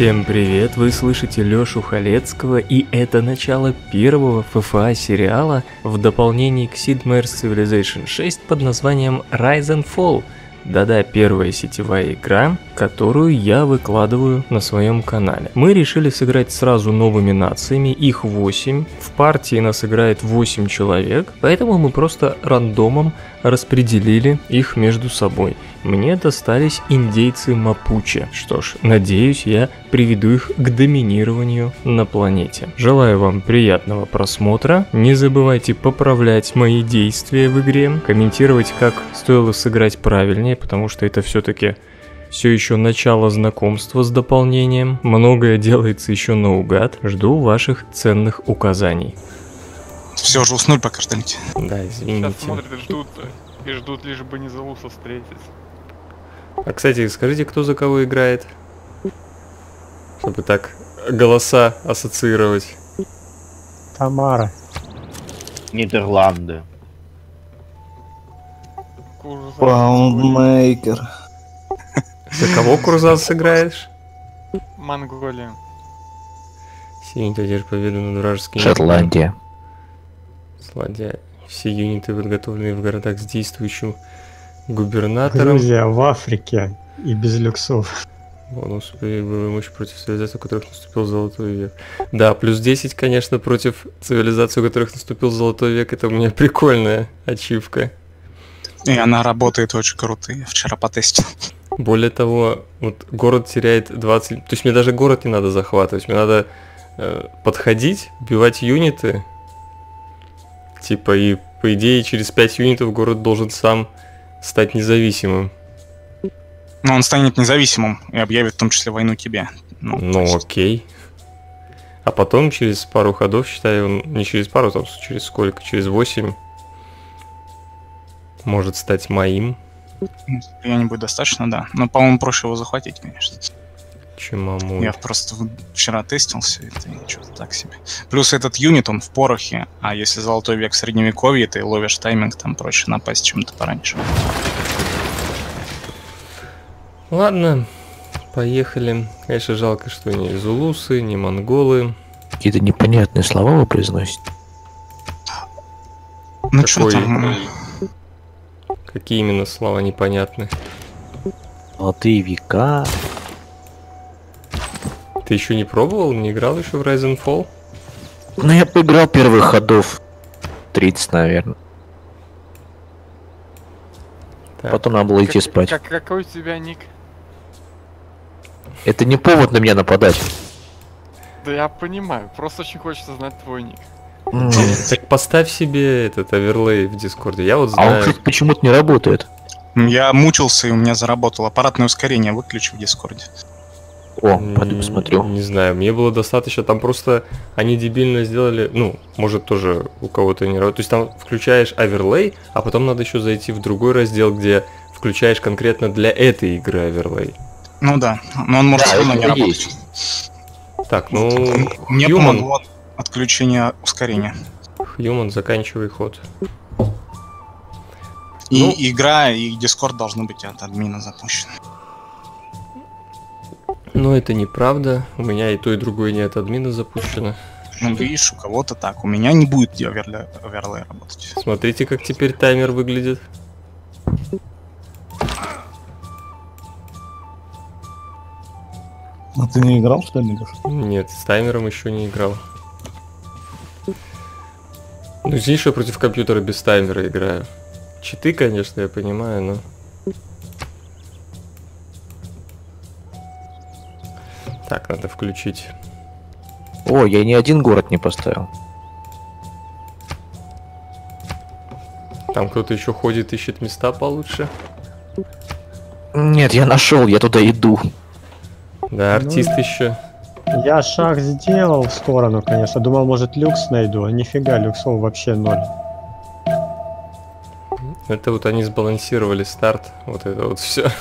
Всем привет, вы слышите Лёшу Халецкого, и это начало первого ФФА сериала в дополнении к Sid Meier's Civilization 6 под названием Rise and Fall – да-да, первая сетевая игра, которую я выкладываю на своем канале. Мы решили сыграть сразу новыми нациями, их 8. В партии нас играет 8 человек, поэтому мы просто рандомом распределили их между собой. Мне достались индейцы Мапуче. Что ж, надеюсь, я приведу их к доминированию на планете. Желаю вам приятного просмотра. Не забывайте поправлять мои действия в игре, комментировать, как стоило сыграть правильнее, потому что это все-таки все еще начало знакомства с дополнением. Многое делается еще наугад. Жду ваших ценных указаний. Все, уже уснули пока ждать. Да, извините. Сейчас смотрят и ждут, и ждут лишь бы не Залуса встретить. А, кстати, скажите, кто за кого играет? Чтобы так голоса ассоциировать. Тамара. Нидерланды. Паундмейкер. За кого Курзас сыграешь? Монголия. Синий одержит победу над вражескими... Шотландия. Злодея. Все юниты, подготовленные в городах с действующим губернатором. Грузия в Африке и без люксов. Бонус боевой мощь против цивилизации, у которых наступил золотой век. Да, плюс 10, конечно, против цивилизации, у которых наступил золотой век. Это у меня прикольная ачивка. И она работает очень круто. Я вчера потестил. Более того, вот город теряет 20... То есть мне даже город не надо захватывать. Мне надо э, подходить, убивать юниты. Типа, и по идее через 5 юнитов город должен сам стать независимым. Но он станет независимым и объявит в том числе войну тебе. Ну, Ну, есть, окей. А потом через пару ходов, считаю, он не через пару, там через сколько? Через 8 может стать моим, Я не будет достаточно, да. Но, по-моему, проще его захватить, конечно. Чем мамой. Я просто вчера тестил все это что-то так себе. Плюс этот юнит, он в порохе, а если золотой век в средневековье, ты ловишь тайминг, там проще напасть чем-то пораньше. Ладно, поехали. Конечно, жалко, что ни зулусы, ни монголы. Какие-то непонятные слова вы произносите. Ну что там? Какие именно слова непонятны. Золотые века. Ты еще не пробовал? Не играл еще в Rise and Fall? Ну, я поиграл первых ходов. 30, наверное. Так. Потом надо было идти спать. Как, какой у тебя ник? Это не повод на меня нападать. Да я понимаю, просто очень хочется знать твой ник. М. Так поставь себе этот оверлей в Дискорде. Я вот А он, знаю. кстати, почему-то не работает. Я мучился, и у меня заработал аппаратное ускорение. Выключи в Дискорде. О, пойду посмотрю. Не знаю, мне было достаточно, там просто они дебильно сделали, ну, может тоже у кого-то не работает. То есть там включаешь оверлей, а потом надо еще зайти в другой раздел, где включаешь конкретно для этой игры оверлей. Ну да, но он может Да, все равно не работать. есть. Так, ну, Мне Human, помогло отключение ускорения. Human, заканчивай ход. И Ну- игра, и Дискорд должны быть от админа запущены. Но это неправда, у меня и то, и другое не от админа запущено. Ну, видишь, у кого-то так. У меня не будет оверлей, оверлей работать. Смотрите, как теперь таймер выглядит. А ты не играл, что ли, Лёш? Нет, с таймером еще не играл. Ну, что я против компьютера без таймера играю. Читы, конечно, я понимаю, но... Так, надо включить. О, я ни один город не поставил. Там кто-то еще ходит, ищет места получше. Нет, я нашел, я туда иду. Да, артист еще. Я шаг сделал в сторону, конечно. Думал, может, люкс найду, а нифига, люксов вообще ноль. Это вот они сбалансировали старт. Вот это вот все.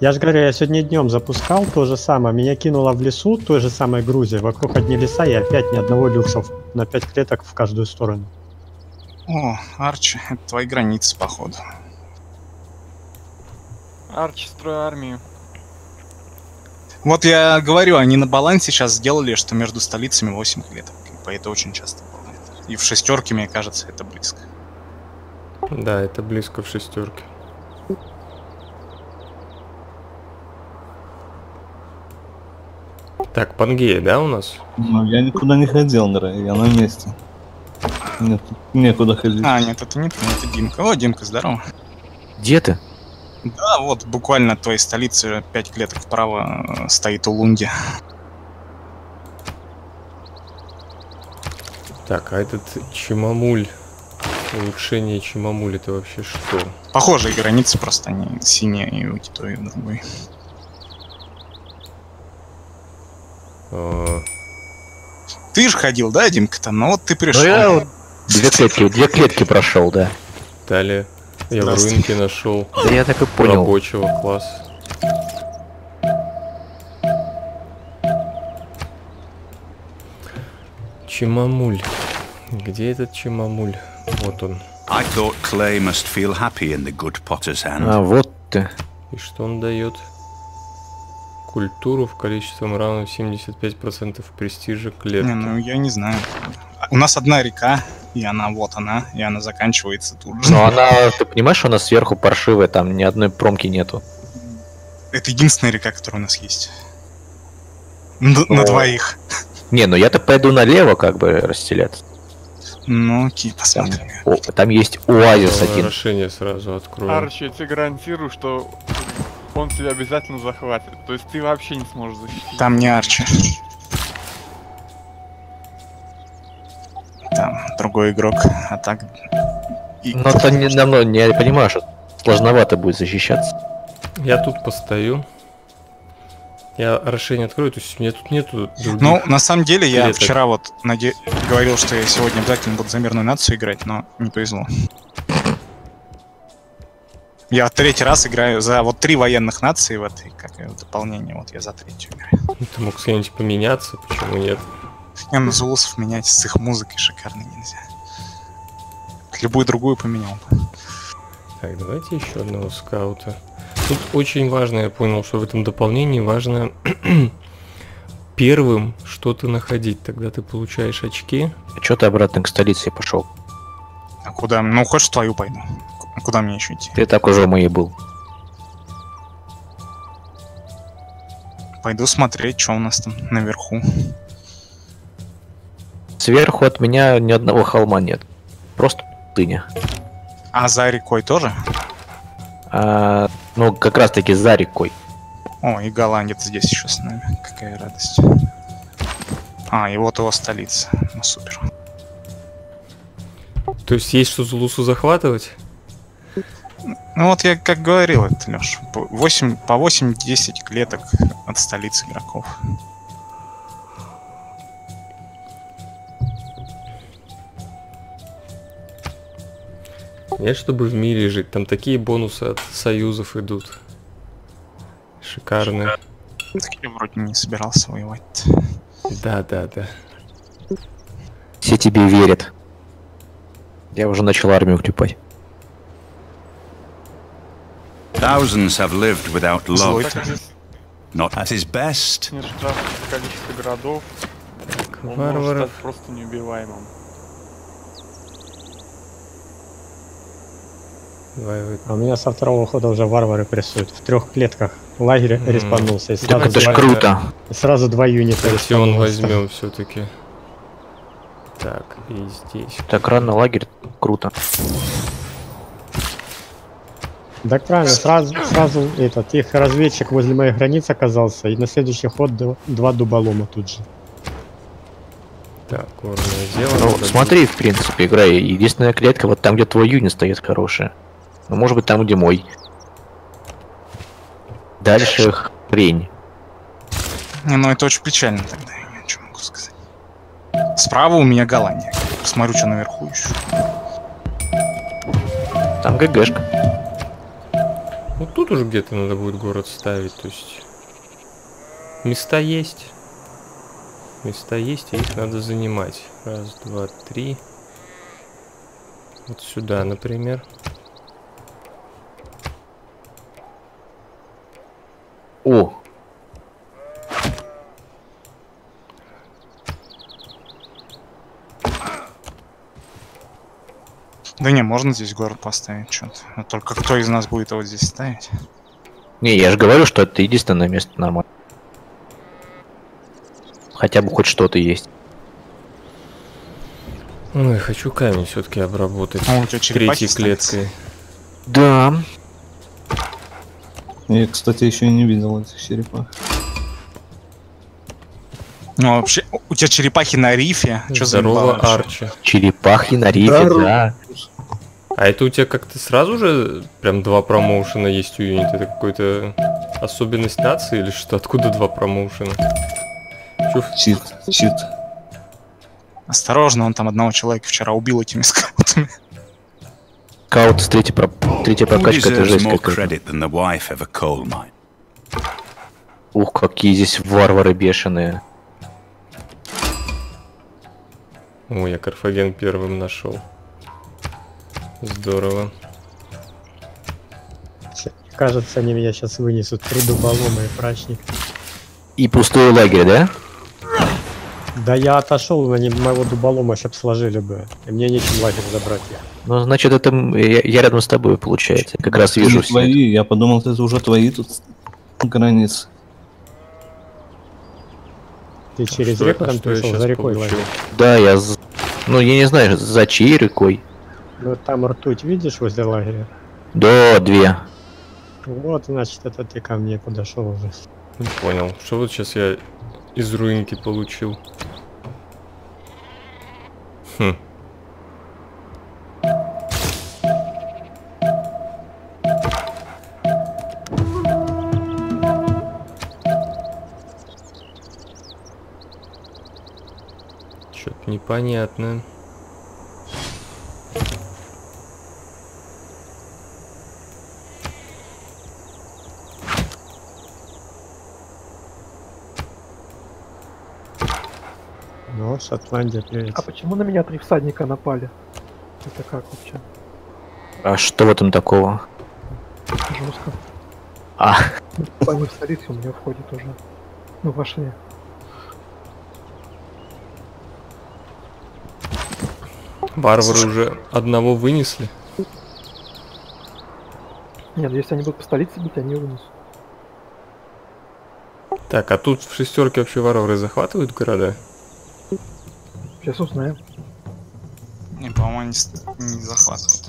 Я же говорю, я сегодня днем запускал то же самое. Меня кинуло в лесу, той же самой Грузии. Вокруг одни леса и опять ни одного люксов на 5 клеток в каждую сторону. О, Арчи, это твои границы, походу. Арчи, строй армию. Вот я говорю, они на балансе сейчас сделали, что между столицами 8 клеток. И Это очень часто бывает. И в шестерке, мне кажется, это близко. Да, это близко в шестерке. Так, Пангея, да, у нас? Ну, я никуда не ходил, Андре, я на месте. Нет, некуда ходить. А, нет, это не ты, это Димка. О, Димка, здорово. Где ты? Да, вот буквально от твоей столицы 5 клеток вправо э, стоит Улунги. Так, а этот Чимамуль, улучшение Чимамуль, это вообще что? Похожие границы, просто они синие и у той, и у другой. А, Ты же ходил, да, Димка, там? Ну вот ты пришел. Ну я вот две клетки, две клетки прошел, да. Далее. Я в рынке нашел Да я так и понял. рабочего класса. Чимамуль. Где этот Чимамуль? Вот он. I thought Clay must feel happy in the good potter's hand. А, вот ты. И что он дает? Культуру в количестве равном 75% престижа клетки. Не, ну я не знаю. У нас одна река, и она вот она, и она заканчивается тут же. Но она, ты понимаешь, она сверху паршивая, там ни одной промки нету. Это единственная река, которая у нас есть. Н- на О. двоих. Не, ну я-то пойду налево как бы расстеляться. Ну, окей, посмотрим. О, там есть оазис один. Расширение сразу открою. Арчи, я тебе гарантирую, что он тебя обязательно захватит. То есть ты вообще не сможешь защитить. Там не Арчи. Там другой игрок, а так... и- Но то не давно, не я понимаю, что сложновато будет защищаться. Я тут постою. Я расширение открою, то есть у меня тут нету других. Ну, на самом деле, я клеток. вчера вот наде- говорил, что я сегодня обязательно буду за мирную нацию играть, но не повезло. Я третий раз играю за вот три военных нации в этой, как её, дополнение, вот я за третью играю. Ты мог с кем-нибудь поменяться, почему нет? Не, ну Зулусов менять с их музыкой шикарно нельзя. Любую другую поменял бы. Так, давайте еще одного скаута. Тут очень важно, я понял, что в этом дополнении важно первым что-то находить. Тогда ты получаешь очки. Че ты обратно к столице пошел? А куда? Ну, хочешь в твою пойду? Куда мне еще идти? Ты так уже в моей был. Пойду смотреть, что у нас там наверху. Сверху от меня ни одного холма нет. Просто пустыня. А за рекой тоже? А, ну, как раз таки за рекой. О, и голландец здесь еще с нами. Какая радость. А, и вот его столица. Ну, супер. То есть есть что Зулусу захватывать? Ну вот я как говорил это, Леш, по 8, по 8-10 клеток от столицы игроков. Нет, чтобы в мире жить. Там такие бонусы от союзов идут. Шикарные. Так я вроде не собирался воевать. Да, да, да. Все тебе верят. Я уже начал армию клепать. Thousands have lived without love, not at his best. количество городов, он может варваров. стать просто неубиваемым. А у меня со второго хода уже варвары прессуют. В трех клетках лагерь Мгм. респанулся. Сразу, это ж два, круто. и сразу два юнита Аксион респанулось. возьмем все-таки. Так, и здесь. Так рано лагерь, круто. Так правильно, сразу, сразу этот, их разведчик возле моих границ оказался, и на следующий ход два дуболома тут же. Так, горное дело. Ну, смотри, в принципе, игра. Единственная клетка, вот там, где твой юнит стоит хорошая. Ну, может быть, там, где мой. Дальше хрень. Не, ну это очень печально тогда, я что могу сказать. Справа у меня Голландия. Посмотрю, что наверху еще. Там ГГшка. Вот тут уже где-то надо будет город ставить, то есть места есть. Места есть, и их надо занимать. Раз, два, три. Вот сюда, например Да не, можно здесь город поставить что-то. Только кто из нас будет его здесь ставить? Не, я же говорю, что это единственное место нормально. Хотя бы хоть что-то есть. Ой, хочу камень все-таки обработать. А у тебя черепахи Третьей клеткой. Да. Я, кстати, еще и не видел этих черепах. Ну, вообще, у- тебя черепахи на рифе. Что за Здорово? Арчи. Черепахи на рифе, Здорово. да. А это у тебя как-то сразу же прям два промоушена есть у юнита? Это какой-то особенность нации или что? Откуда два промоушена? В- Чит, чит. Осторожно, он там одного человека вчера убил этими скаутами. Скаут с третьей, про... третья прокачка, это жесть какая-то. mine? Ух, какие здесь варвары бешеные. Ой, я Карфаген первым нашел. Здорово. Кажется, они меня сейчас вынесут. И прачник. И пустой лагерь, да? Да я отошел, они моего дуболома чтоб сложили бы. И мне нечем лагерь забрать. Ну, значит, это я, я рядом с тобой, получается. Как раз Это вижу не твои, я подумал, это уже твои тут границы. Ты через Что- реку а там пришел, за рекой получил? лагерь. это. Да, я... Ну, я не знаю, за чьей рекой. Ну там ртуть видишь возле лагеря? Да, две. Вот, значит, это ты ко мне подошел уже. Не понял. Что вот сейчас я из руинки получил? Хм. Что-то непонятно. Шотландия, привет. А почему на меня три всадника напали? Это как вообще? А что в этом такого? Жестко. А, Они в столицу у меня входит уже. Ну, вошли. Варвары уже одного вынесли. Нет, ну если они будут по столице бить, они вынесут. Так, а тут в шестерке вообще варвары захватывают города? Сейчас узнаем. Не, по-моему, они с- не захватывают.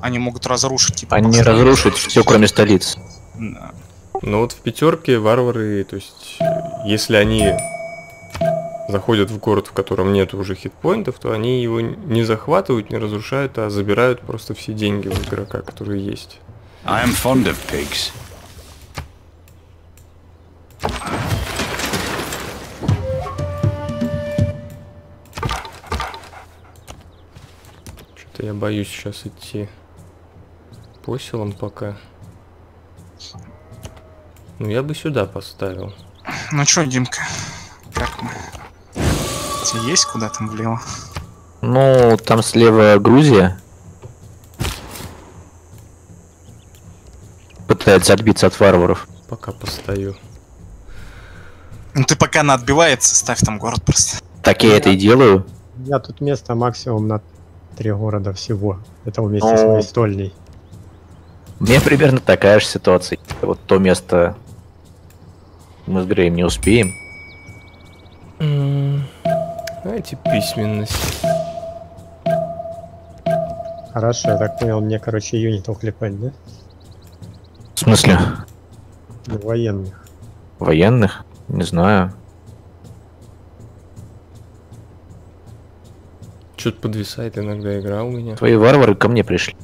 Они могут разрушить, типа... они построить. разрушат все, кроме столицы. Да. Ну вот в пятерке варвары, то есть, если они заходят в город, в котором нет уже хитпоинтов, то они его не захватывают, не разрушают, а забирают просто все деньги у игрока, которые есть. I am fond of pigs. Что-то я боюсь сейчас идти по селам пока. Ну я бы сюда поставил. Ну чё, Димка, как мы? Тебе есть куда там влево? Ну, там слева Грузия. Пытается отбиться от варваров. Пока постою. Ну ты пока она отбивается, ставь там город просто. Так я это и делаю. У меня тут место максимум на три города всего. Это вместе с Ну. моей стольней. У меня примерно такая же ситуация. Вот то место мы с Греем не успеем. Знаете, письменность. Хорошо, я так понял, мне, короче, юнитов клепать, да? В смысле? Ну, военных. Военных? Не знаю. Что-то подвисает иногда игра у меня. Твои варвары ко мне пришли.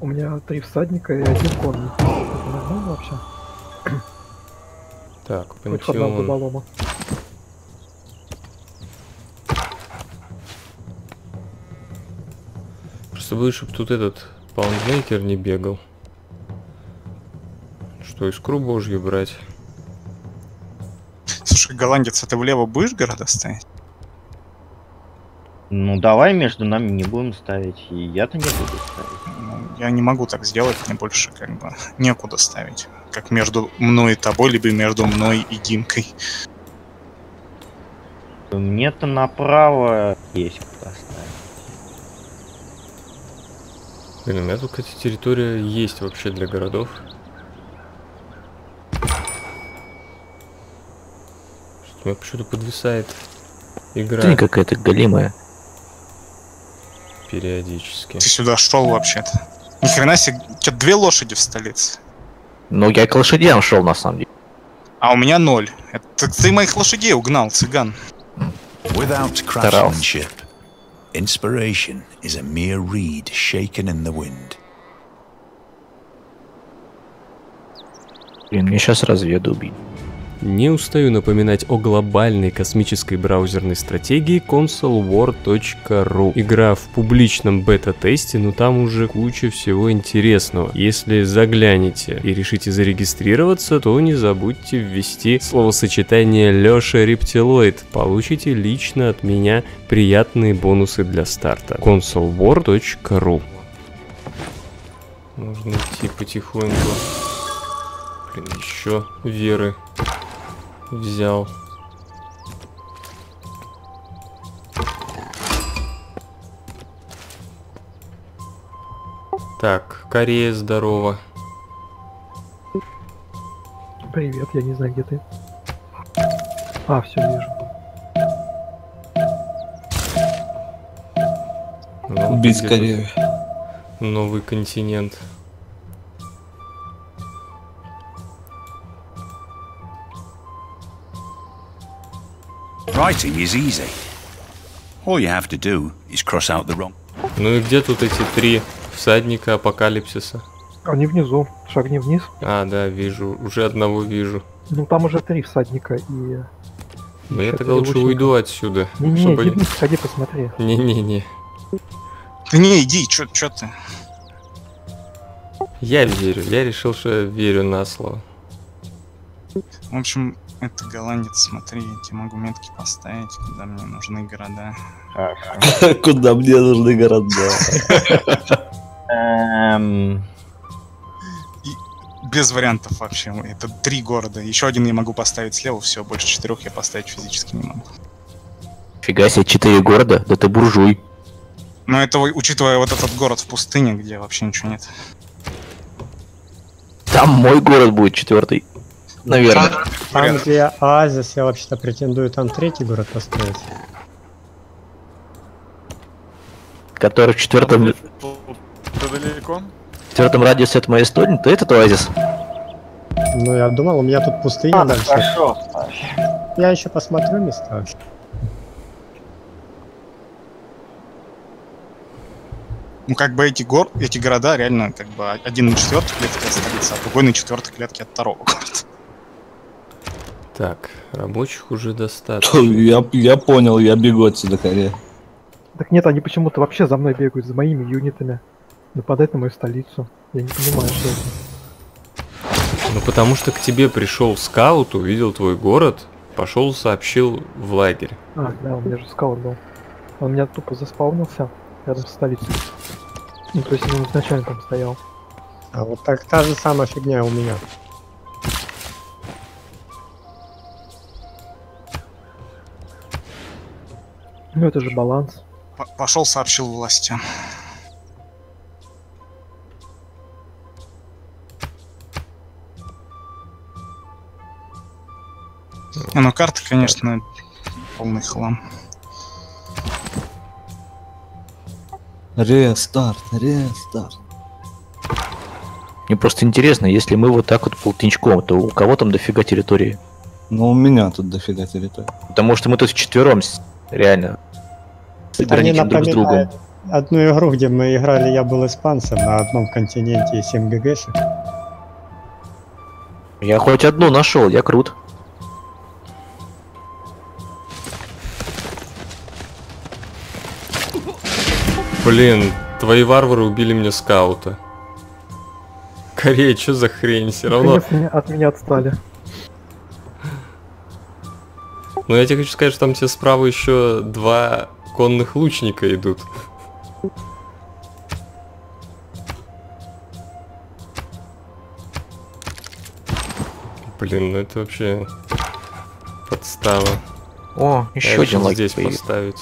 У меня три всадника и один конник. Это нормально вообще? Так, пантеон. Просто боюсь, чтобы тут этот паундмейкер не бегал. Что, искру божью брать? Слушай, голландец, а ты влево будешь города ставить? Ну давай между нами не будем ставить, и я-то не буду ставить. Ну, я не могу так сделать, мне больше как бы некуда ставить. Как между мной и тобой, либо между мной и Димкой. Мне-то направо есть куда ставить. Блин, у меня тут, кстати, территория есть вообще для городов. Что-то у меня почему-то подвисает игра Ты какая-то голимая. периодически. Ты сюда шел вообще-то. Ни хрена себе, что две лошади в столице. Ну, я к лошадям шел, на самом деле. А у меня ноль. Это ты моих лошадей угнал, цыган. Without craftsmanship, inspiration is a mere reed shaken in the wind. Блин, мне сейчас разведу убить. Не устаю напоминать о глобальной космической браузерной стратегии consolewar.ru. Игра в публичном бета-тесте, но там уже куча всего интересного. Если заглянете и решите зарегистрироваться, то не забудьте ввести словосочетание Лёша Рептилоид. Получите лично от меня приятные бонусы для старта. consolewar.ru Нужно идти потихоньку. Блин, еще веры взял. Так, Корея, здорово. Привет, я не знаю, где ты. А, все вижу. Ну, Убить Корею. Новый континент. Writing is easy. All you have to do is cross out the wrong. Ну и где тут эти три всадника апокалипсиса? Они внизу. Шагни вниз. А, да, вижу. Уже одного вижу. Ну там уже три всадника и... Но я ещё тогда лучше переводчика. уйду отсюда. Не-не, чтобы- иди вниз, сходи, посмотри. Не-не-не. Ты не иди, чё, чё ты? Я верю. Я решил, что я верю на слово. В общем, это голландец, смотри, я тебе могу метки поставить, куда мне нужны города. Куда мне нужны города? Эм, Без вариантов вообще. Это три города. Еще один я могу поставить слева, все, больше четырех я поставить физически не могу. Фига себе, четыре города? Да ты буржуй. Но это учитывая вот этот город в пустыне, где вообще ничего нет. Там мой город будет четвертый. Наверное. Там, где оазис, я вообще-то претендую там третий город построить. Который в четвертом, далеко? в четвертом радиусе от моей стороны, то этот оазис. Ну, я думал, у меня тут пустыня ладно, дальше. хорошо. Я еще посмотрю места. Ну, как бы эти, гор... эти города реально как бы один на четвертой клетке от столицы, а другой на четвертой клетке от второго города. Так, рабочих уже достаточно. Я, я понял, я бегу отсюда, Корея. Так нет, они почему-то вообще за мной бегают, за моими юнитами. Нападать на мою столицу. Я не понимаю, что это. Ну потому что к тебе пришел скаут, увидел твой город, пошел сообщил в лагерь. А, да, у меня же скаут был. Он меня тупо заспаунился рядом с столицей. Ну, то есть он изначально там стоял. А вот так та же самая фигня у меня. Ну, это же баланс. П- Пошел, сообщил властям. Не, ну карта, конечно, полный хлам. Рестарт, рестарт. Мне просто интересно, если мы вот так вот полтинчком, то у кого там дофига территории? Ну, у меня тут дофига территории. Потому что мы тут вчетвером, реально, Они граничим друг с другом. одну игру, где мы играли, я был испанцем на одном континенте и 7 ГГшек. Я хоть одну нашел, я крут. Блин, твои варвары убили мне скаута. Корея, что за хрень? Все равно. От меня отстали. Но я тебе хочу сказать, что там тебе справа еще два конных лучника идут. Блин, ну это вообще подстава. О, еще один лагерь здесь появился. поставить.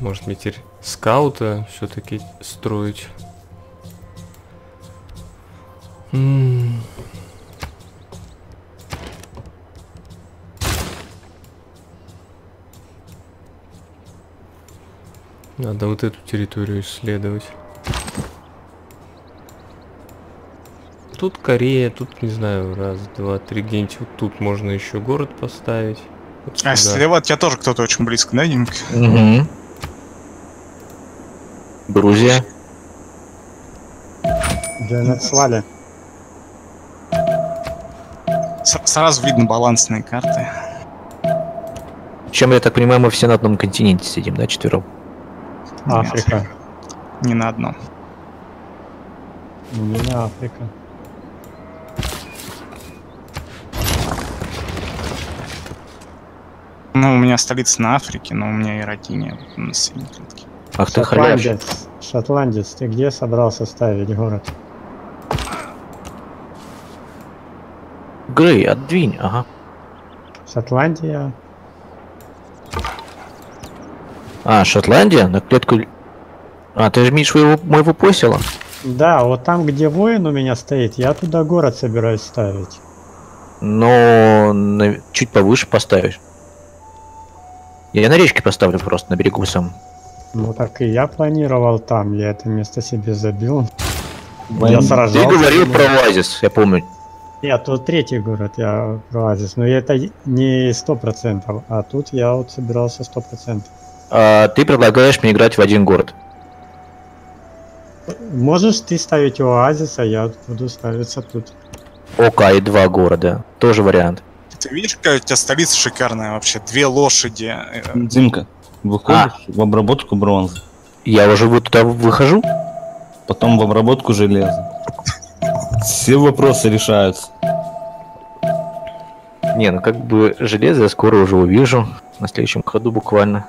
Может мне теперь скаута все-таки строить? М. Надо вот эту территорию исследовать. Тут Корея, тут, не знаю, раз, два, три, где-нибудь вот тут можно еще город поставить. Вот А слева от тебя тоже кто-то очень близко, да, Димка? Мгм. Грузия. Дженет свали. С- сразу видно балансные карты. Чем я так понимаю, мы все на одном континенте сидим, да, четвером? Африка. Не на одном. У меня Африка. Ну, у меня столица на Африке, но у меня и родине на синей клетке. Ах ты халявщик. Шотландец. Шотландец, ты где собрался ставить город? Грей, отдвинь, ага. Шотландия. А, Шотландия? На клетку... А, ты же имеешь моего, посела? Да, вот там, где воин у меня стоит, я туда город собираюсь ставить. Но на- чуть повыше поставишь. Я на речке поставлю просто, на берегу сам. Ну так и я планировал там, я это место себе забил. Война. Я Ты сражался. говорил про оазис, я помню. Нет, тут третий город, я про Оазис, но это не сто процентов, а тут я вот собирался сто процентов. А, ты предлагаешь мне играть в один город. Можешь ты ставить у Оазиса, я буду ставиться тут. ОК и два города. Тоже вариант. Ты видишь, какая у тебя столица шикарная вообще? Две лошади. э, Димка, выходишь в обработку бронзы, Я уже вот туда выхожу. потом в обработку железа. Все вопросы решаются. Не, ну как бы железо я скоро уже увижу. На следующем ходу буквально.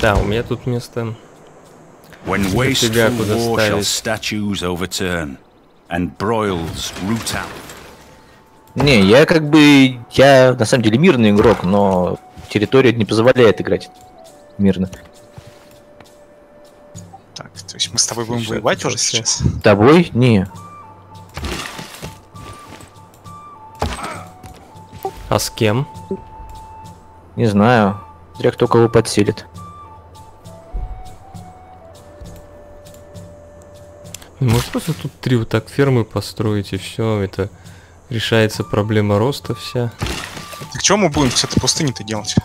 Да, у меня тут место. When wasteful куда war shall ставить. statues overturn, and broils root out. Не, я как бы... Я на самом деле мирный игрок, но территория не позволяет играть мирно. То есть мы с тобой будем Слушай, воевать уже сейчас? С тобой? Не. А с кем? Не знаю. Зря кто кого подселит. Может просто тут три вот так фермы построить и все, это решается проблема роста вся. Так что мы будем с этой пустыней-то делать?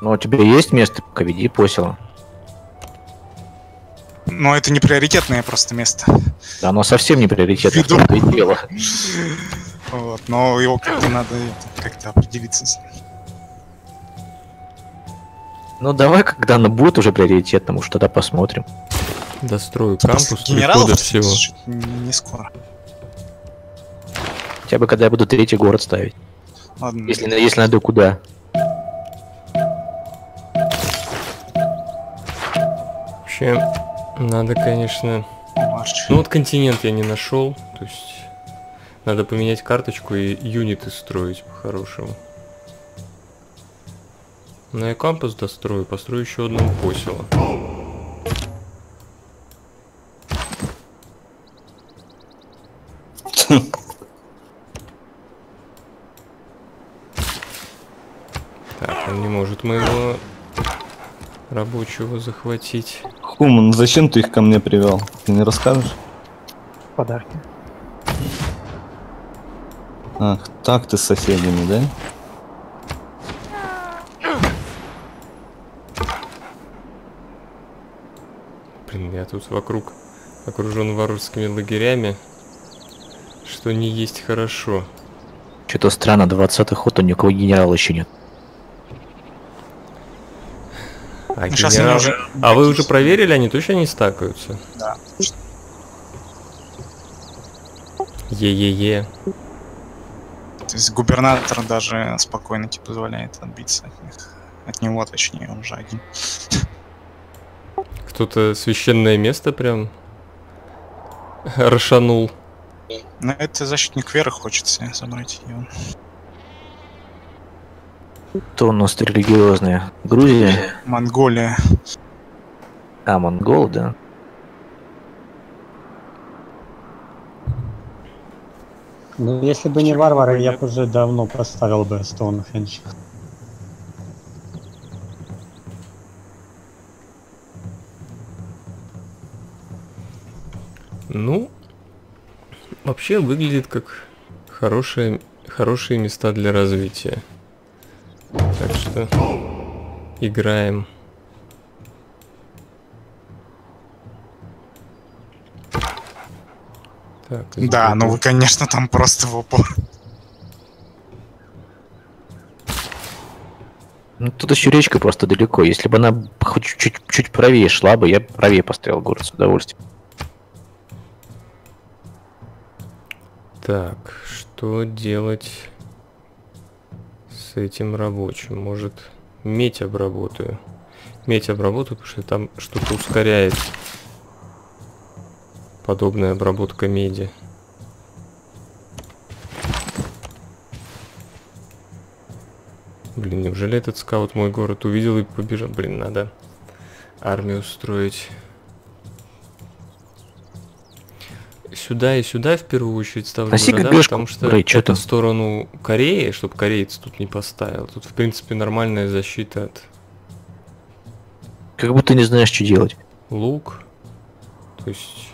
Ну, у тебя есть место, пока веди посела. Но это не приоритетное просто место. Да, оно совсем не приоритетно, в Виду. том-то и дело. Вот, но его как-то надо это, как-то определиться с ним. Ну, давай, когда оно будет уже приоритетным, уж тогда посмотрим. Дострою Просто кампус, генералов всего. не скоро. Хотя бы, когда я буду третий город ставить. Ладно. Если, если найду куда. Вообще, надо, конечно... Марч. Ну вот континент я не нашел, то есть надо поменять карточку и юниты строить по-хорошему. Ну я кампус дострою, построю еще одного посела. Так, он не может моего рабочего захватить. Хуман, зачем ты их ко мне привел? Ты не расскажешь? Подарки. Ах, так ты с соседями, да? Блин, я тут вокруг окружен варварскими лагерями, что не есть хорошо. Что-то странно, 20 ход, у никого генерала еще нет. А, Ну, генерал- они уже- а вы уже проверили, они точно не стакаются? Да. Е-е-е. То есть губернатор даже спокойно тебе позволяет отбиться от них. От него, точнее, он же один. Кто-то священное место прям расшанул. Но это защитник веры хочется забрать ее. То у нас религиозные. Грузия? Монголия. А, монгол, да. Ну, если бы не варвары, я бы уже давно поставил бы Стоунхендж. Ну, вообще выглядит как хорошие, хорошие места для развития. Так что играем. Так, Да, ну вы, конечно, там просто в упор. Ну, тут еще речка просто далеко. Если бы она хоть чуть, чуть правее шла бы, я бы правее поставил город с удовольствием. Так, что делать с этим рабочим? Может, медь обработаю? Медь обработаю, потому что там что-то ускоряет подобная обработка меди. Блин, неужели этот скаут мой город увидел и побежал? Блин, надо армию строить. Сюда и сюда в первую очередь ставлю Носи города, ГГшку, потому что Брей, это в сторону Кореи, чтобы кореец тут не поставил. Тут, в принципе, нормальная защита от Как будто не знаешь, что делать. лук. То есть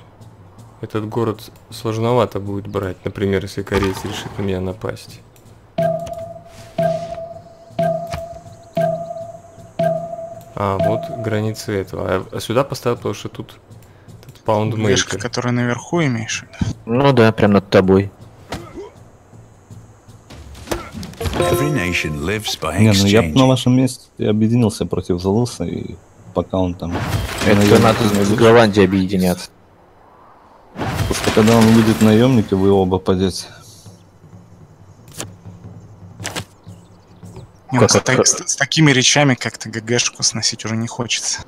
этот город сложновато будет брать, например, если кореец решит на меня напасть. А, вот границы этого. А- А сюда поставил, потому что тут этот Вешка, паундмейкер. которая наверху имеешь. Ну да, прям над тобой. Не, ну я бы на вашем месте объединился против Залуса, и пока он там... Это надо с. Голландией объединяться. Потому что когда он выйдет наемник, и вы оба падете. Ну, Как с, так- с- с такими речами как-то ГГшку сносить уже не хочется.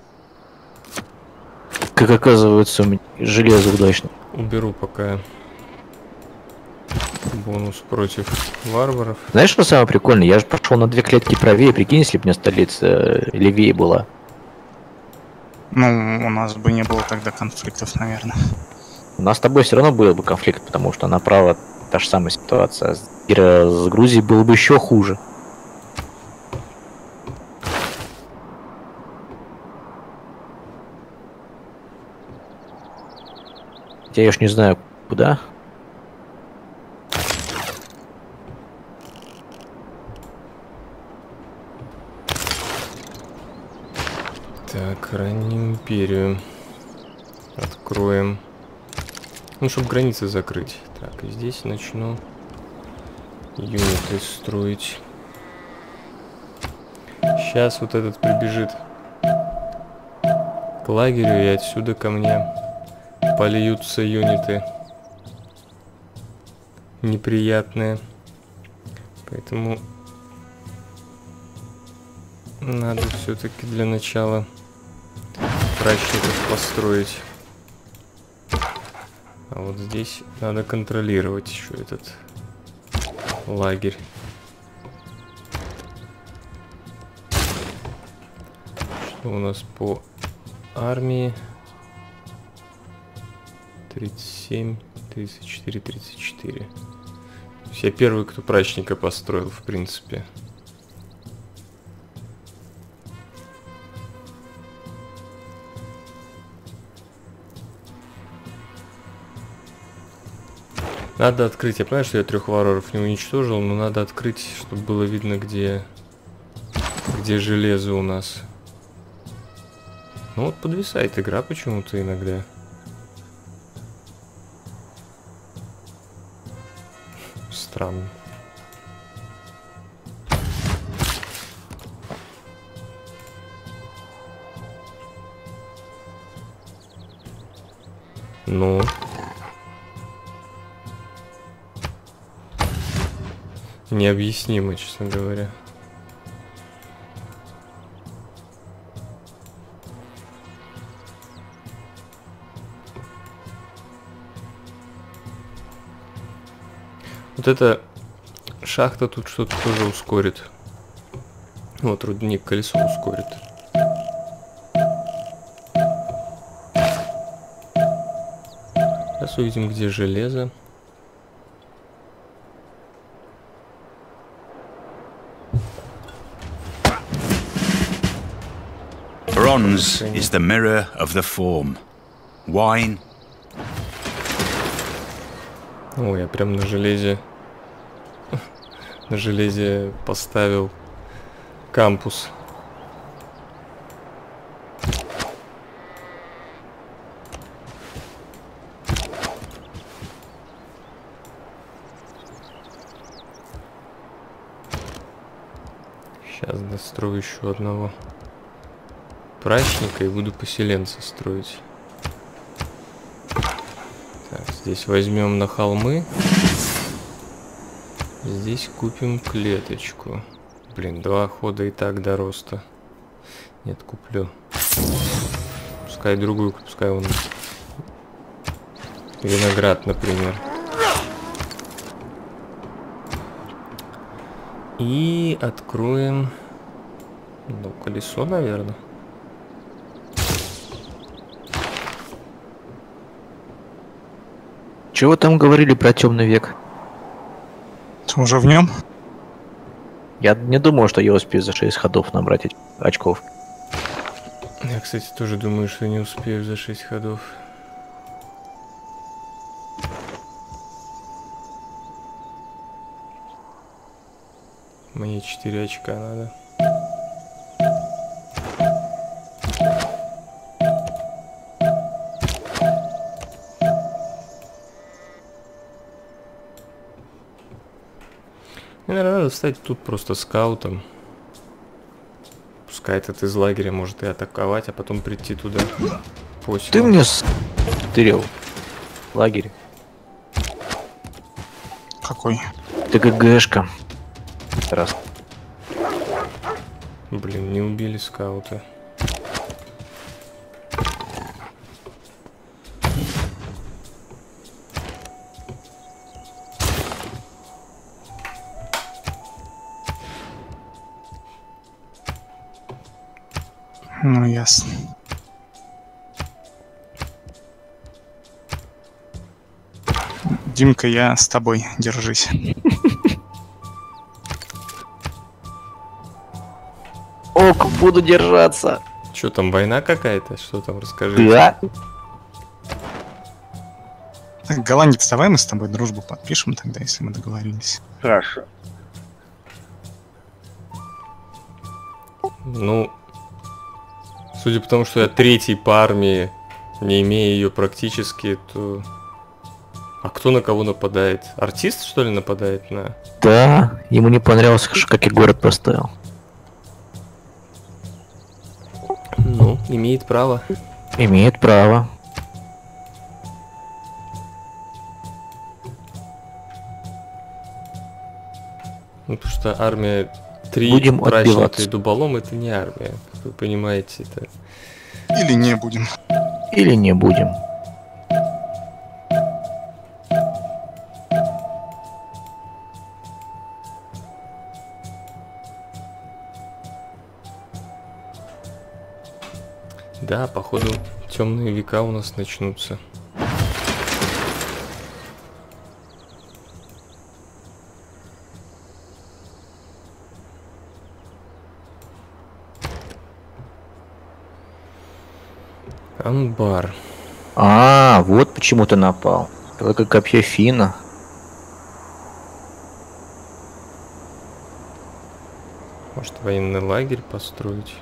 Как оказывается, у меня железо удачно. Уберу пока бонус против варваров. Знаешь, что самое прикольное? Я же пошел на две клетки правее, прикинь, если бы у меня столица э, левее была. Ну, у нас бы не было тогда конфликтов, наверное. У нас с тобой все равно был бы конфликт, потому что направо та же самая ситуация. А с Грузией было бы еще хуже. Хотя я уж не знаю, куда. Так, раннюю империю. Откроем. Ну, чтобы границы закрыть. Так, и здесь начну юниты строить. Сейчас вот этот прибежит к лагерю, и отсюда ко мне польются юниты неприятные. Поэтому надо все-таки для начала прачников построить. А вот здесь надо контролировать еще этот лагерь. Что у нас по армии? 37, 34, 34. То есть я первый, кто прачника построил, в принципе. Надо открыть. Я понимаю, что я трех варваров не уничтожил, но надо открыть, чтобы было видно, где, где железо у нас. Ну вот подвисает игра почему-то иногда. Странно. Ну. необъяснимо, честно говоря. Вот эта шахта тут что-то тоже ускорит. Вот рудник колесо ускорит. Сейчас увидим, где железо. Bronze is the mirror of the form. Wine О, я прям на железе... на железе поставил кампус. Сейчас дострою еще одного прачника и буду поселенца строить. Так, здесь возьмем на холмы. Здесь купим клеточку. Блин, два хода и так до роста. Нет, куплю. Пускай другую, пускай он... Виноград, например. И откроем... Ну, колесо, наверное. Чего там говорили про темный век? Ты уже в нем? Я не думаю, что я успею за 6 ходов набрать очков. Я, кстати, тоже думаю, что не успею за 6 ходов. Мне 4 очка надо. Стать тут просто скаутом. Пускай этот из лагеря может и атаковать, а потом прийти туда. После. Ты мне стырил лагерь. Какой? Ты ГГшка. Раз. Блин, не убили скаута. Ясно. Димка, я с тобой, держись. Ок, буду держаться. Что там, война какая-то? Что там, расскажи. Да. Так, голландец, давай мы с тобой дружбу подпишем тогда, если мы договорились. Хорошо. Ну, судя по тому, что я третий по армии, не имея ее практически, то... А кто на кого нападает? Артист, что ли, нападает на... Да, ему не понравилось, как я город поставил. Ну, имеет право. Имеет право. Ну, потому что армия три Будем прачника отбиваться. и дуболом это не армия. Вы понимаете, это... Или не будем. Или не будем. Да, походу, темные века у нас начнутся. Амбар. А, вот почему ты напал. Только копье Фина. Может, военный лагерь построить?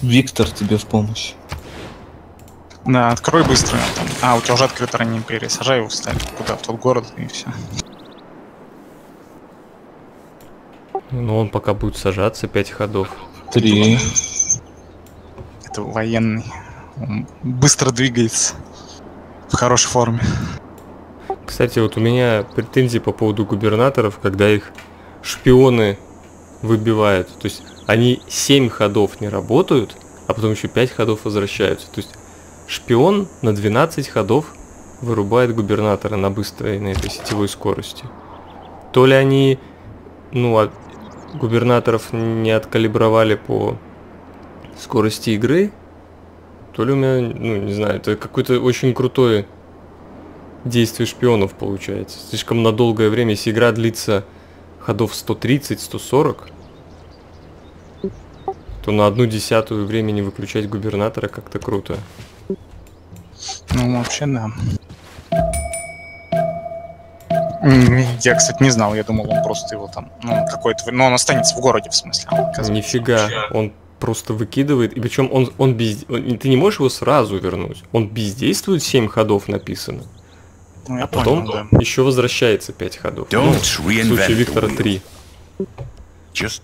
Виктор тебе в помощь. Да, открой быстро. Там. А, у тебя уже открыта ранняя империя. Сажай его вставь куда, в тот город, и все. Ну, он пока будет сажаться 5 ходов. Три. Это военный. Он быстро двигается. В хорошей форме. Кстати, вот у меня претензии по поводу губернаторов, когда их шпионы выбивают. То есть они 7 ходов не работают, а потом еще 5 ходов возвращаются. То есть шпион на 12 ходов вырубает губернатора на быстрой, на этой сетевой скорости. То ли они, ну, от губернаторов не откалибровали по скорости игры, то ли у меня, ну, не знаю, это какое-то очень крутое действие шпионов получается. Слишком на долгое время, если игра длится ходов 130-140, то на одну десятую времени выключать губернатора как-то круто. Ну, вообще, да. Я, кстати, не знал. Я думал, он просто его там, ну, какой-то... Ну, он останется в городе, в смысле. а он, Нифига, вообще- он просто выкидывает, и причем он, он без... он- Ты не можешь его сразу вернуть. Он бездействует 7 ходов написано, Ну, а потом понял, да. еще возвращается 5 ходов. Don't Ну, в случае Виктора wheel. 3. Just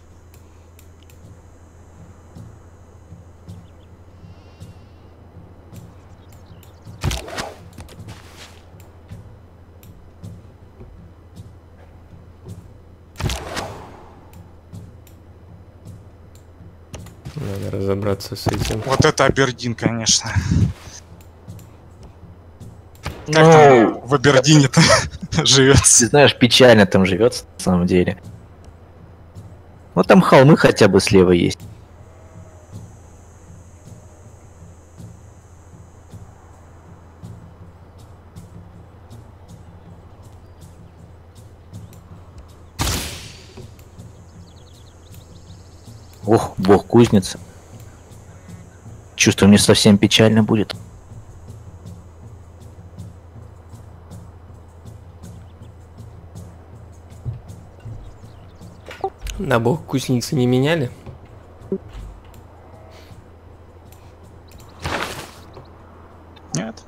Надо разобраться с этим. Вот это Абердин, конечно. Как Ну, там в Абердине-то живет? Ты знаешь, печально там живется на самом деле. Ну там холмы хотя бы слева есть. Ох, бог кузница. Чувствую, мне совсем печально будет. На бог кузницы не меняли? Нет.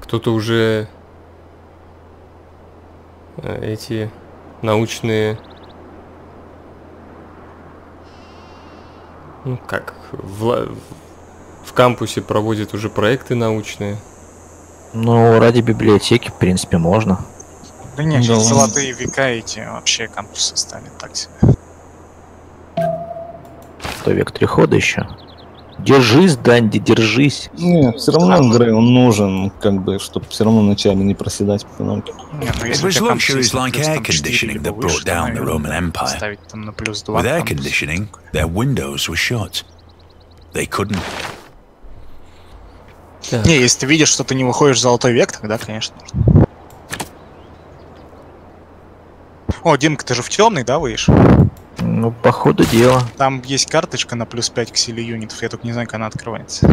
Кто-то уже э, эти научные ну как в, в кампусе проводят уже проекты научные. Ну, ради библиотеки, в принципе, можно. Да не, Да золотые века эти вообще кампусы стали так себе. Что, век три хода еще? Держись, Данди, держись. Не, все равно Грей, он нужен, как бы, чтобы все равно ночами не проседать по ночам. Не, ну It was luxuries like air там, 4 conditioning that brought down the Roman Empire. Ставить там на плюс 2 With air conditioning, their windows were shut. They couldn't. Так, Не, если ты видишь, что ты не выходишь в золотой век, тогда, конечно. О, Димка, ты же в темный, да, выйдешь? Ну, по ходу дела. Там есть карточка на плюс 5 к силе юнитов, я только не знаю, как она открывается.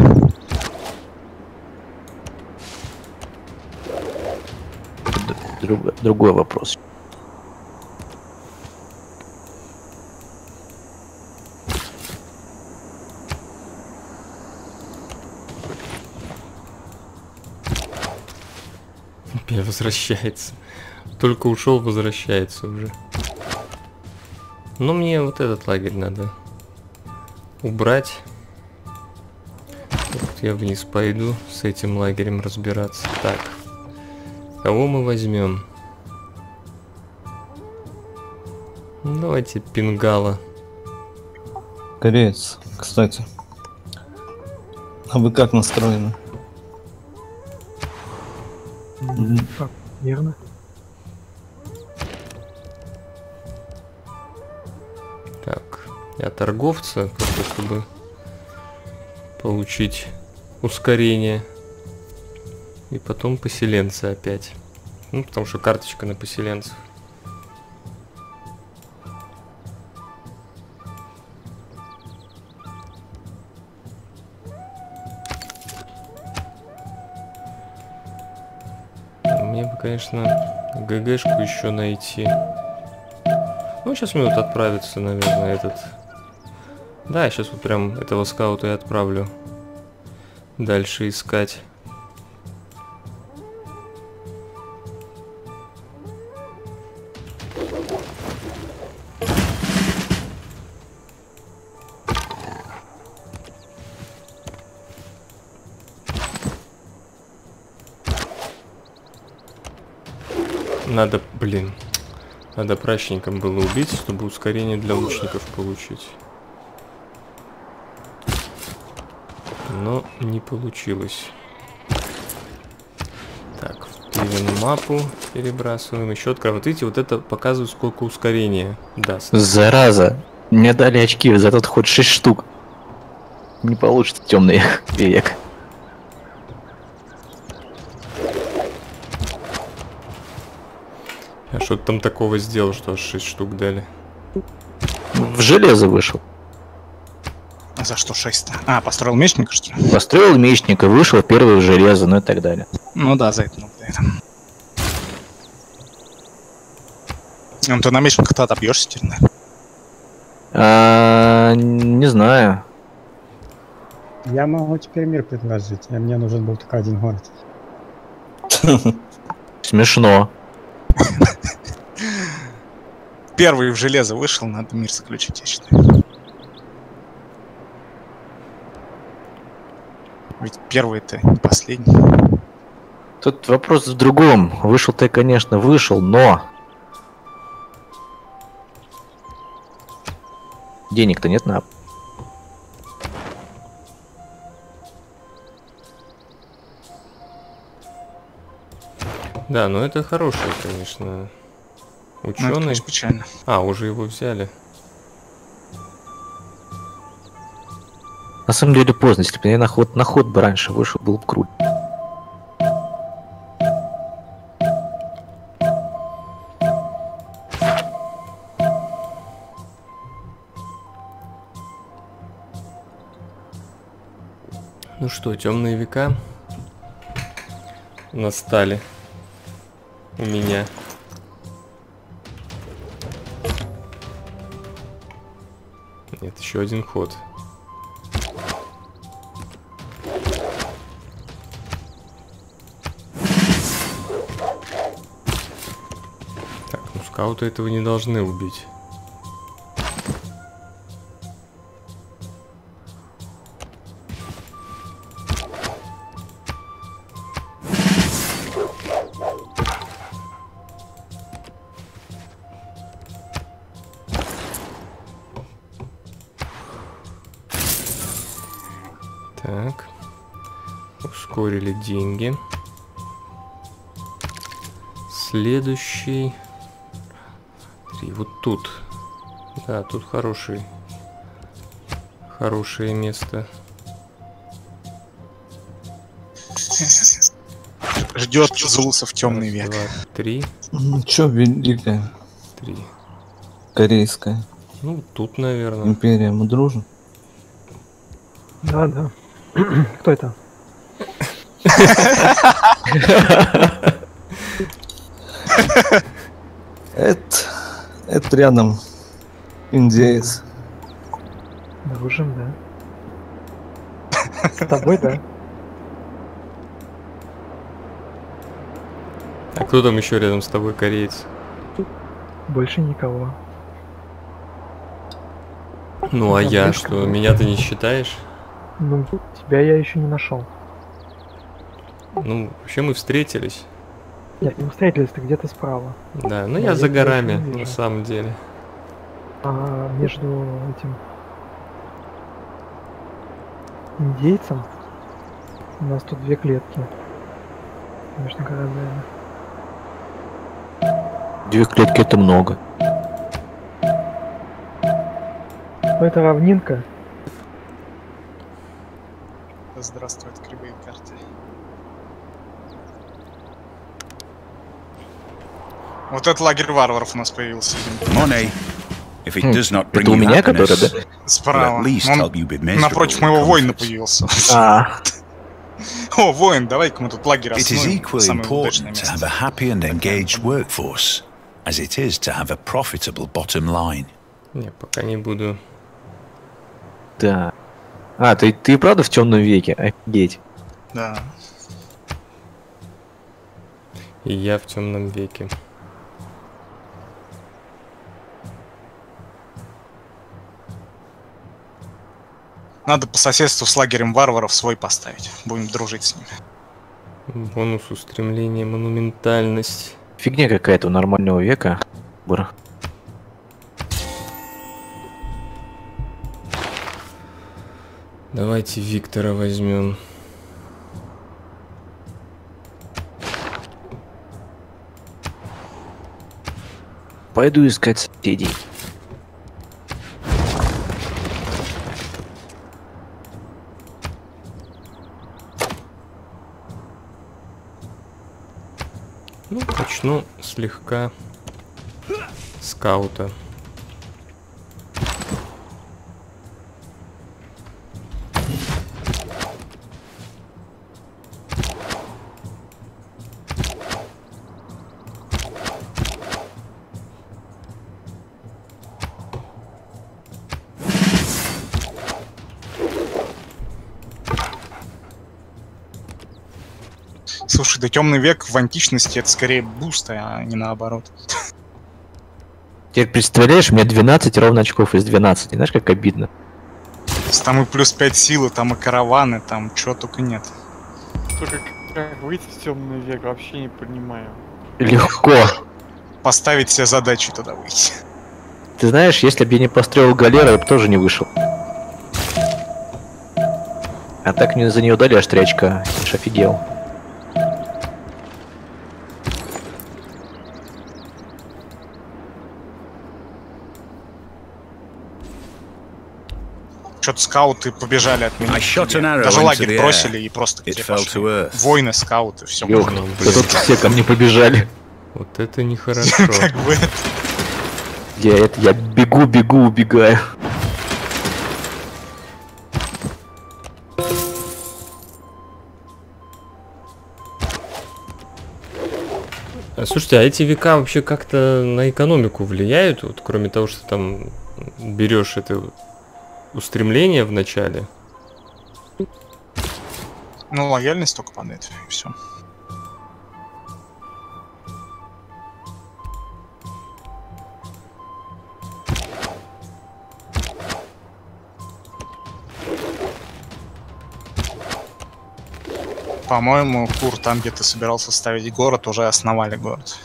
Друг- другой вопрос. опять возвращается. Только ушел, возвращается уже. Но мне вот этот лагерь надо убрать. Вот я вниз пойду с этим лагерем разбираться. Так. Кого мы возьмем? Ну, Давайте Пингала. Кореец, кстати. А вы как настроены? Так, нервно. Я торговца, просто чтобы получить ускорение. И потом поселенца опять. Ну, потому что карточка на поселенцев. Мне бы, конечно, ГГшку еще найти. Ну, сейчас вот отправится, наверное, этот... Да, я сейчас вот прям этого скаута и отправлю дальше искать. Надо, блин, надо прачником было убить, чтобы ускорение для лучников получить. Но не получилось. Так, впилим мапу, перебрасываем. Еще открываем. Вот видите, вот это показывает, сколько ускорения даст. Зараза. Мне дали очки за тот ход 6 штук. Не получится темный век. А что ты там такого сделал, что аж 6 штук дали? В железо вышел. За что 6 А, построил мечника, что ли? Построил мечника, вышел первый в железо, ну и так далее. Ну да, за это. Ну, за это. Ну, ты на мечника-то отобьешься теперь, да? А, не знаю. Я могу теперь мир предложить, а мне нужен был только один город. Смешно. Первый в железо вышел, надо мир заключить, я считаю. Ведь первый-то не последний. Тут вопрос в другом. Вышел ты, конечно, вышел, но... Денег-то нет на... Да, ну это хороший, конечно, Ну, это, ученый. конечно, печально. А, уже его взяли. На самом деле поздно, если бы я на ход, на ход бы раньше вышел, был бы круто. Ну что, темные века настали у меня. Нет, еще один ход. Скауты этого не должны убить. Так. Ускорили деньги. Следующий. Вот тут. Да, тут хороший. Хорошее место. Ждет Зулусов темный век. Два, три. Ну чё, великая Три. корейская Ну, тут, наверное. империя, мы дружим? Да, да. Кто это? Это, это рядом индеец. Дружим, да. С тобой, да. А кто там еще рядом с тобой кореец? Больше никого. Ну, а я что, меня ты не считаешь? Ну, тебя я еще не нашел. Ну, вообще мы встретились. Нет, мы встретились, ты где-то справа. Да, ну я я за горами, не на самом деле. А между этим индейцем у нас тут две клетки. Между городами. Две клетки это много. Ну, это равнинка. Здравствует кривые карты. Вот этот лагерь варваров у нас появился. Money, if it Хм, does not это bring у you меня, который, да? Справа. Он напротив моего воина появился. А, О, воин, давай-ка мы тут лагерь It is equally Самое удачное important to место. have a happy and engaged workforce as it is to have a profitable bottom line. Не, пока не буду. да. А, ты, ты правда в темном веке? Офигеть. Да. И я в темном веке. Надо по соседству с лагерем варваров свой поставить. Будем дружить с ними. Бонус устремления, монументальность. Фигня какая-то у нормального века. Бр. Давайте Виктора возьмем. Пойду искать соседей. Ну, начну слегка скаута. Слушай, да темный век в античности это скорее бусты, а не наоборот. Теперь представляешь, у меня 12 ровно очков из 12. Знаешь, как обидно. Там и плюс 5 силы, там и караваны, там чего только нет. Только как, выйти в темный век, вообще не понимаю. Легко. Поставить себе задачи туда выйти. Ты знаешь, если бы я не построил галеру, я бы тоже не вышел. А так мне за нее дали аж 3 очка. Я ж офигел. Что-то скауты побежали от меня. Даже лагерь бросили и просто. Воины, скауты, все. Да тут все ко мне побежали. Вот это нехорошо. Как бы Я это, я бегу, бегу, убегаю. А, Слушайте, а эти века вообще как-то на экономику влияют? Вот кроме того, что там берешь это устремление в начале. Ну, лояльность только падает, и все. По-моему, Кур, там, где ты собирался ставить город, уже основали город.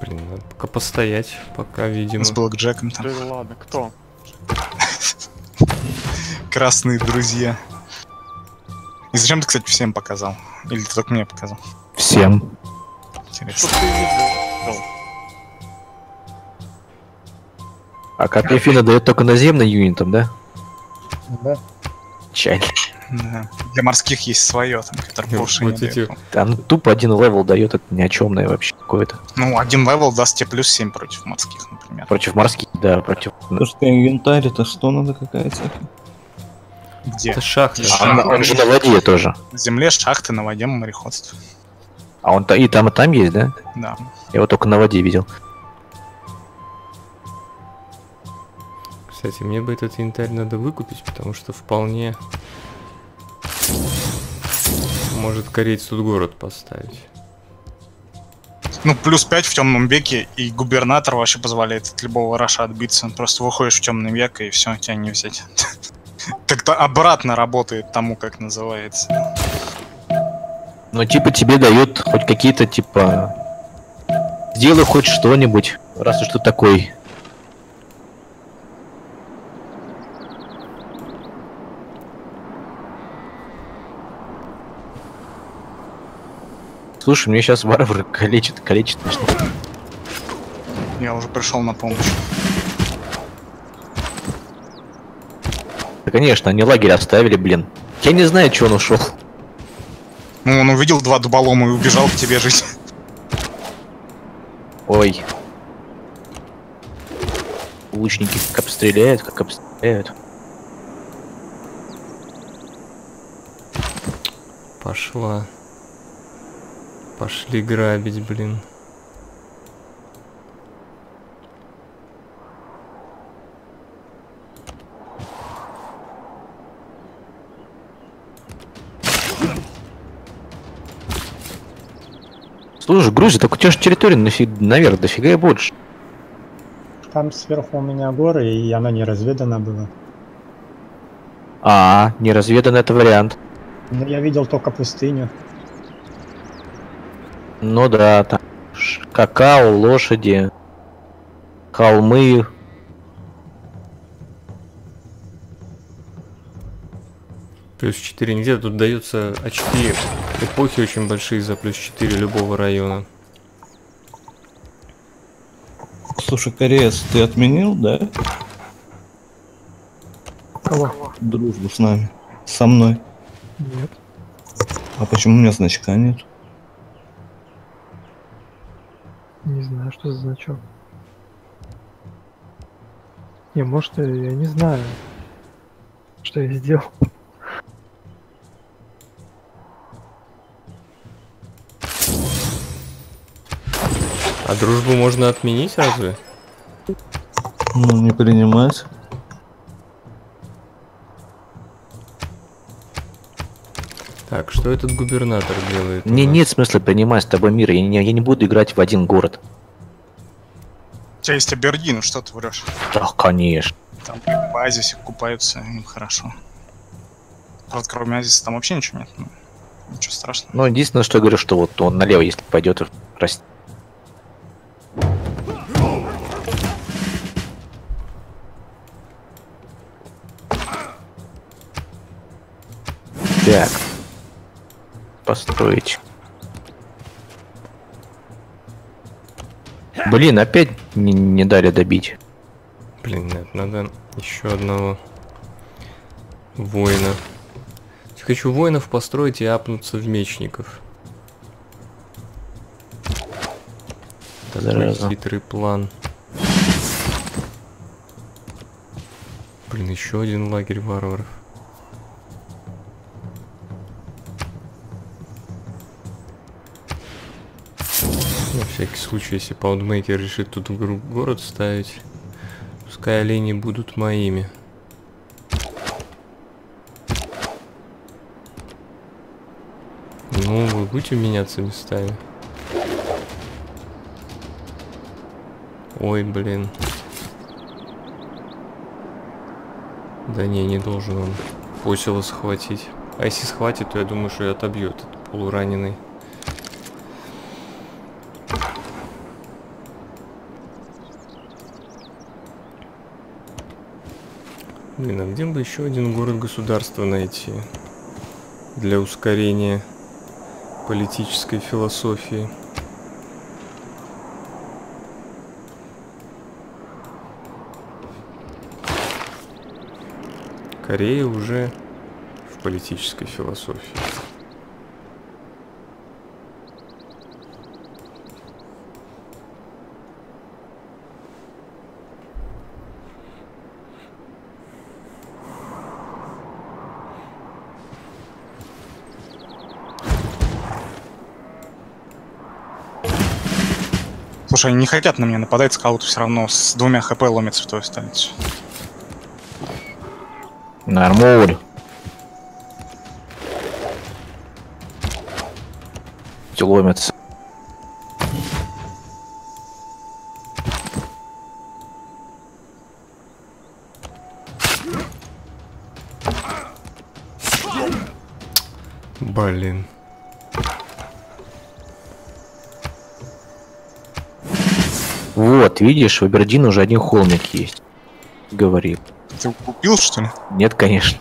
Блин, надо пока постоять, пока, видимо. С Блэкджеком там. Да ладно, кто? Красные друзья. И зачем ты, кстати, всем показал? Или ты только мне показал? Всем. Интересно. А Капефина дает только наземным юнитам, да? Да. Чай. Да. Для морских есть свое, там, которое Вот эти- дает. Там тупо один level дает, это ни о чемное вообще какое-то. Ну, один level даст тебе плюс 7 против морских, например. Против морских, да, против... То, что янтарь, это что надо какая техника? Где? Это шахта. А он, он же на воде тоже. На земле шахты, на воде мореходство. А он та- и там, и там есть, да? Да. Я его только на воде видел. Кстати, мне бы этот янтарь надо выкупить, потому что вполне может корейц тут город поставить. Ну, плюс 5 в темном веке, и губернатор вообще позволяет от любого раша отбиться. Просто выходишь в темный век, и все, тебя не взять. Как-то обратно работает тому, как называется. Ну, типа, тебе дают хоть какие-то, типа... Сделай хоть что-нибудь, раз уж ты такой. Слушай, мне сейчас варвары калечат, калечат начнут. Я уже пришел на помощь. Да, конечно, они лагерь оставили, блин. Я не знаю, что он ушел. Ну, он увидел два дуболома и убежал к тебе жить. Ой. Лучники как обстреляют, как обстреляют. Пошла. Пошли грабить, блин. Слушай, Грузия, так у тебя же территория нафиг, наверх, дофига и больше. Там сверху у меня горы, и она не разведана была. А, неразведан это вариант. Но я видел только пустыню. Ну да, там Какао, лошади, холмы. Плюс 4 нельзя, тут даются очки эпохи очень большие за плюс 4 любого района. Слушай, Кореец, ты отменил, да? Кого? Дружбу с нами. Со мной. Нет. А почему у меня значка нет? Не знаю, что за значок. Не, может, я, я не знаю, что я сделал. А дружбу можно отменить разве? Ну, не принимать. Так, что этот губернатор делает? у Мне нет смысла принимать с тобой мир. Я не, я не буду играть в один город. У тебя есть Абердин, что ты врешь? Да, конечно. Там в оазисе купаются, им хорошо. Правда, кроме оазиса там вообще ничего нет. Ну, ничего страшного. Но единственное, что я говорю, что вот он налево, если пойдет, расти. Так. Построить. Блин, опять не, не дали добить. Блин, нет, надо еще одного воина. Хочу воинов построить и апнуться в мечников. Зараза. хитрый план. Блин, еще один лагерь варваров. На всякий случай, если Паундмейкер решит тут город ставить, пускай олени будут моими. Ну, вы будете меняться местами? Ой, блин. Да не, не должен он посела схватить. А если схватит, то я думаю, что и отобьет этот полураненый. Блин, а где бы еще один город-государство найти? Для ускорения политической философии. Корея уже в политической философии. Слушай, они не хотят на меня нападать, скауты все равно с двумя хп ломятся в твою столицу. Нормуль. Ломятся. Блин. Вот, видишь, в Абердин уже один холмик есть. Говорит. Ты купил, что ли? Нет, конечно.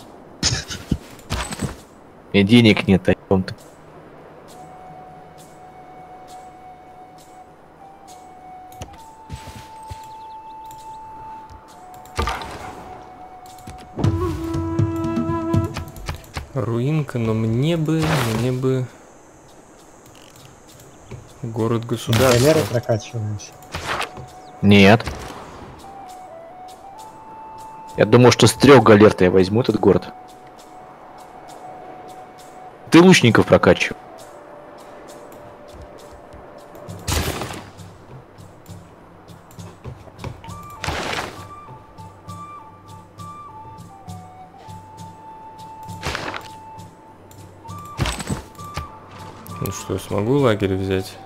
И денег нет, о чем ты. Руинка, но мне бы, мне бы... Город государства. Галеры прокачиваемся. Нет. Я думал, что с трех галер я возьму этот город. Ты лучников прокачивай. Ну что, смогу лагерь взять?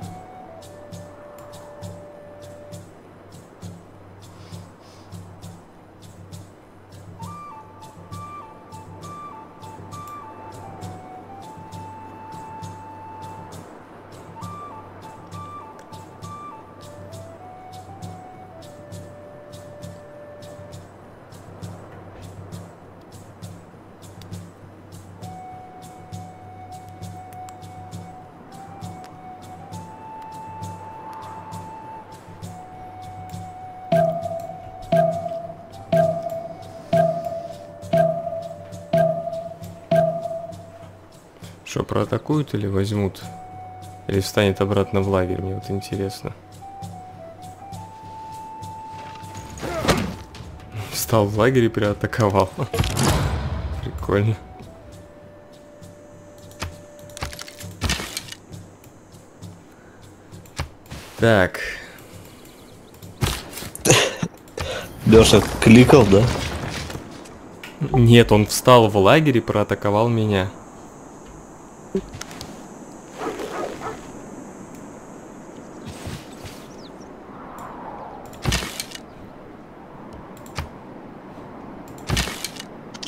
Что, проатакуют или возьмут? Или встанет обратно в лагерь, мне вот интересно. Встал в лагерь и приатаковал. Прикольно. Так, Леша кликал, да? Нет, он встал в лагерь и проатаковал меня.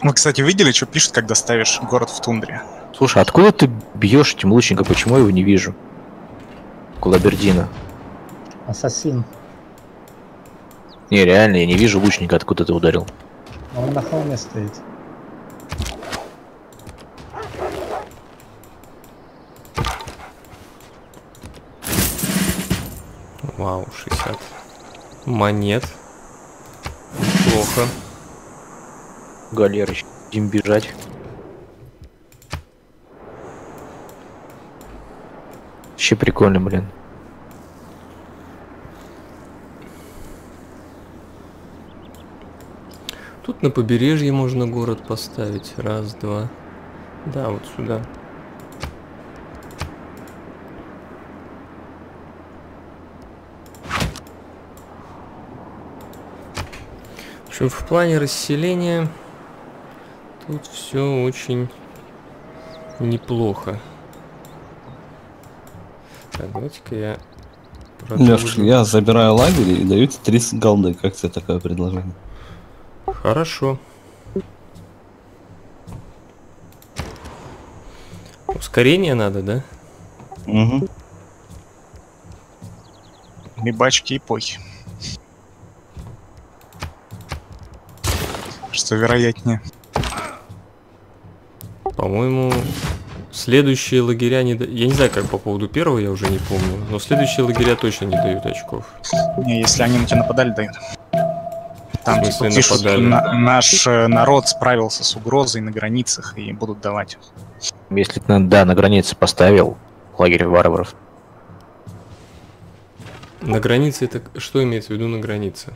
Вы, кстати, видели, что пишет, когда ставишь город в тундре? Слушай, откуда ты бьешь этим лучника? Почему я его не вижу? Кулабердина. Ассасин. Не, реально, я не вижу лучника, откуда ты ударил. Он на холме стоит. Вау, 60 монет. Плохо. Галерыч, будем бежать. Вообще прикольно, блин. Тут на побережье можно город поставить. Раз, два. Да, вот сюда. В общем, в плане расселения тут все очень неплохо. Так, давайте-ка я Леш, я забираю лагерь и даю тебе 30 голды. Как тебе такое предложение? Хорошо. Ускорение надо, да? Угу. И похи. Что вероятнее. По-моему, следующие лагеря не да- Я не знаю, как по поводу первого, я уже не помню. Но следующие лагеря точно не дают очков. Не, если они на тебя нападали, дают. Там В типа смысле пишут, нападали? «На- наш э, народ справился с угрозой на границах и будут давать. Если ты, на- да, на границе поставил лагерь варваров. На границе это что имеется в виду на границе?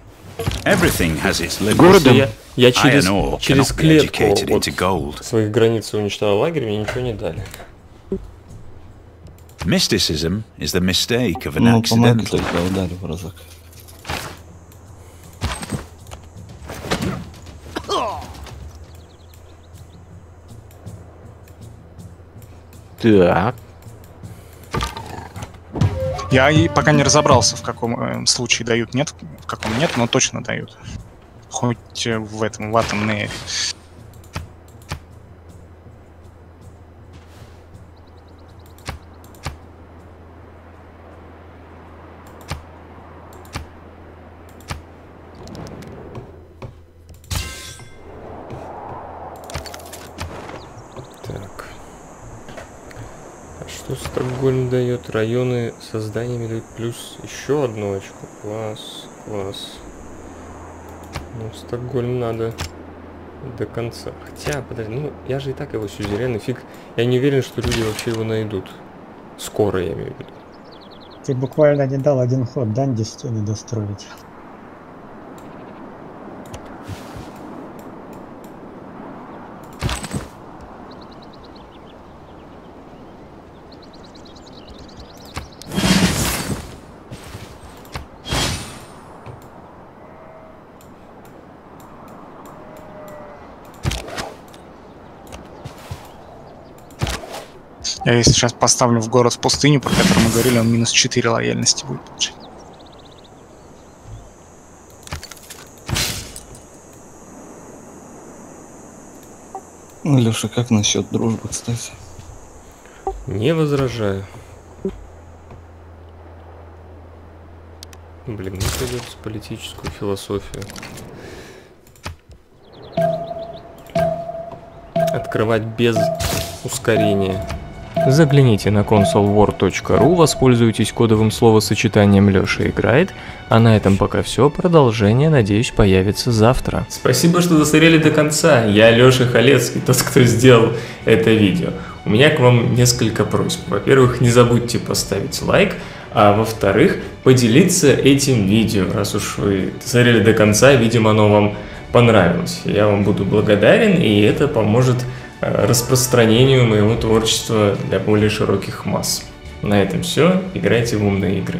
Everything has its limits. Городом. Я, я через, Iron ore через cannot be клетку educated вот into gold. своих границ уничтожал лагерь, мне ничего не дали. Mysticism is the mistake of an Ну, помоги accidental. только ударь в разок. Так. Я и пока не разобрался, в каком э, случае дают, нет, в каком нет, но точно дают. Хоть э, в этом, в атомной эре. Так. Что Стокгольм дает? Районы со зданиями дают плюс еще одну очко. Класс, класс. Ну, Стокгольм надо до конца. Хотя, подожди, ну я же и так его сюзерен, и фиг. Я не уверен, что люди вообще его найдут. Скоро, я имею в виду. Ты буквально не дал один ход Данди стены достроить. Я если сейчас поставлю в город в пустыню, про который мы говорили, он минус 4 лояльности будет получать. Леша, как насчет дружбы, кстати? Не возражаю. Блин, ну придется политическую философию. Открывать без ускорения. Загляните на consolewar.ru, воспользуйтесь кодовым словосочетанием «Лёша играет», а на этом пока все. Продолжение, надеюсь, появится завтра. Спасибо, что досмотрели до конца. Я Лёша Халецкий, тот, кто сделал это видео. У меня к вам несколько просьб. Во-первых, не забудьте поставить лайк, а во-вторых, поделиться этим видео, раз уж вы досмотрели до конца, видимо, оно вам понравилось. Я вам буду благодарен, и это поможет Э, распространению моего творчества для более широких масс. На этом все. Играйте в умные игры.